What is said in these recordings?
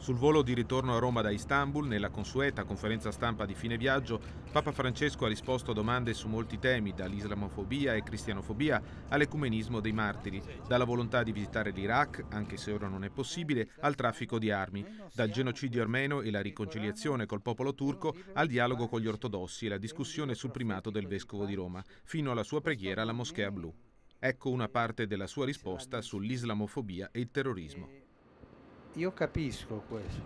Sul volo di ritorno a Roma da Istanbul, nella consueta conferenza stampa di fine viaggio, Papa Francesco ha risposto a domande su molti temi, dall'islamofobia e cristianofobia all'ecumenismo dei martiri, dalla volontà di visitare l'Iraq, anche se ora non è possibile, al traffico di armi, dal genocidio armeno e la riconciliazione col popolo turco al dialogo con gli ortodossi e la discussione sul primato del vescovo di Roma, fino alla sua preghiera alla Moschea Blu. Ecco una parte della sua risposta sull'islamofobia e il terrorismo io capisco questo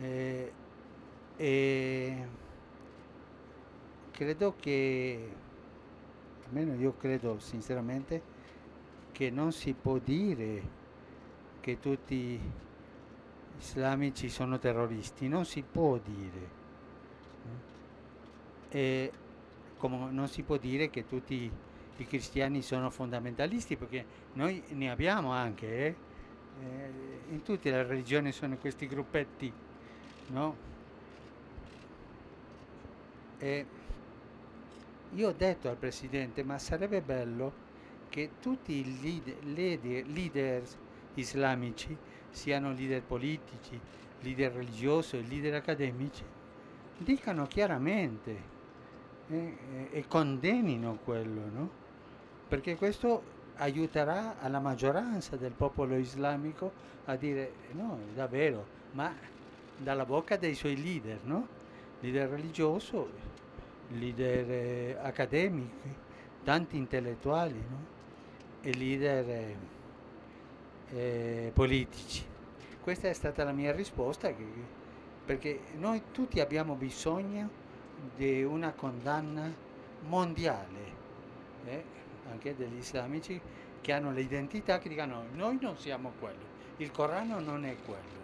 eh, e credo che, almeno io credo sinceramente, che non si può dire che tutti gli islamici sono terroristi, non si può dire. E come non si può dire che tutti i cristiani sono fondamentalisti, perché noi ne abbiamo anche, eh? Eh, in tutte le religioni sono questi gruppetti, no? E io ho detto al Presidente, ma sarebbe bello che tutti i leader, leader, islamici, siano leader politici, leader religiosi, leader accademici, dicano chiaramente eh, e condennino quello, no? Perché questo aiuterà alla maggioranza del popolo islamico a dire no, davvero, ma dalla bocca dei suoi leader, no? leader religioso, leader eh, accademici, tanti intellettuali no? e leader eh, eh, politici. Questa è stata la mia risposta che, perché noi tutti abbiamo bisogno di una condanna mondiale. Anche degli islamici che hanno le identità che dicono noi non siamo quello, il Corano non è quello.